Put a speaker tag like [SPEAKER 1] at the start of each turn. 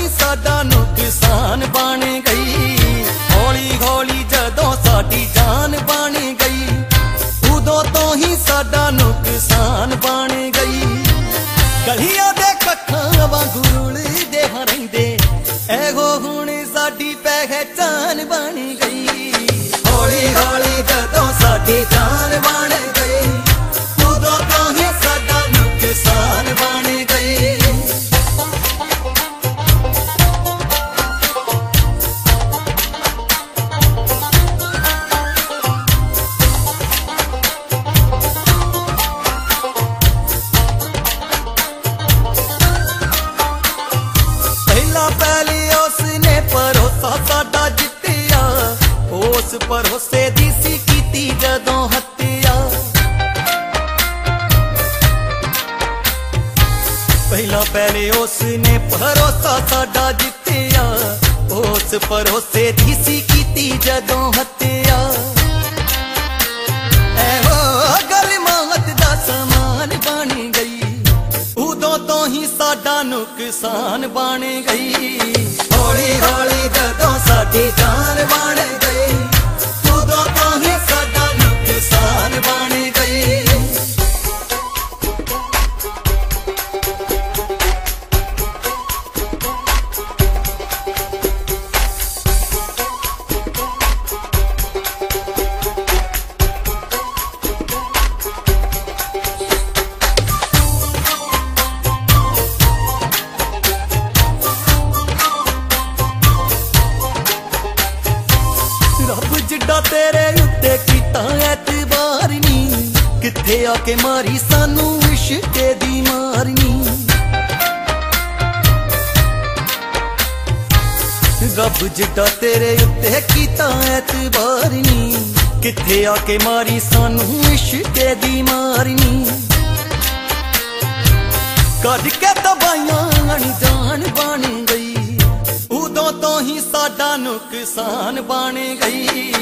[SPEAKER 1] ਉਦੋਂ ਸਾਡਾ ਨੁਕਸਾਨ ਬਣ ਗਈ। ਹੌਲੀ ਹੌਲੀ ਜਦੋਂ ਸਾਡੀ ਜਾਨ ਬਣ ਗਈ, ਉਦੋਂ ਤੋਂ ਹੀ ਸਾਡਾ ਨੁਕਸਾਨ ਬਣ ਗਈ। ਗਲੀਆਂ ਦੇ ਕੱਖਾਂ ਵਾਂਗੂ ਰੁਲਦੇ ਹਰਿੰਦੇ ਐਗੋ ਹੁਣ ਸਾਡੀ ਪਹਿਚਾਨ ਬਣ ਗਈ। ਹੌਲੀ ਹੌਲੀ ਜਦੋਂ ਸਾਡੀ ਜਾਨ ਬਣ ਗਈ, ਉਦੋਂ ਤੋਂ ਹੀ ਸਾਡਾ ਨੁਕਸਾਨ ਬਣ ਭਰੋਸਾ ਸਾਡਾ ਜਿੱਤਿਆ। ਉਸ ਭਰੋਸੇ ਦੀ ਸੀ ਕੀਤੀ ਜਦੋਂ ਹੱਤਿਆ। ਪਹਿਲਾਂ ਪਹਿਲੇ ਉਸ ਨੇ ਭਰੋਸਾ ਸਾਡਾ ਜਿੱਤਿਆ। ਉਸ ਭਰੋਸੇ ਦੀ ਸੀ ਕੀਤੀ ਜਦੋਂ ਹੱਤਿਆ। ਐਹੋ ਗੱਲ ਮੌਤ ਦਾ ਸਮਾਨ ਬਣ ਗਈ। ਉਦੋਂ ਤੋਂ ਹੀ ਸਾਡਾ ਨੁਕਸਾਨ ਬਣ ਗਈ। ਹੌਲੀ ਹੌਲੀ ਜਦੋਂ ਸਾਡੀ ਜਾਨ ਬਣ ਗਈ। ਰੱਬ ਤੇਰੇ ਉੱਤੇ ਕੀਤਾ ਐਤਬਾਰ ਨਹੀਂ ਕਿੱਥੇ ਆ ਕੇ ਮਾਰੀ ਸਾਨੂੰ ਇਸ਼ਕੇ ਦੀ ਮਾਰਨੀ ਰੱਬ ਜਿੱਡਾ ਤੇਰੇ ਉੱਤੇ ਕੀਤਾ ਐਤਬਾਰ ਨਹੀਂ ਕਿੱਥੇ ਆ ਕੇ ਮਾਰੀ ਸਾਨੂੰ ਇਸ਼ਕੇ ਦੀ ਮਾਰਨੀ ਕੱਢ ਕੇ ਦਵਾਈਆਂ ਨੁਕਸਾਨ ਬਣ ਗਈ ਬਣ ਗਈ।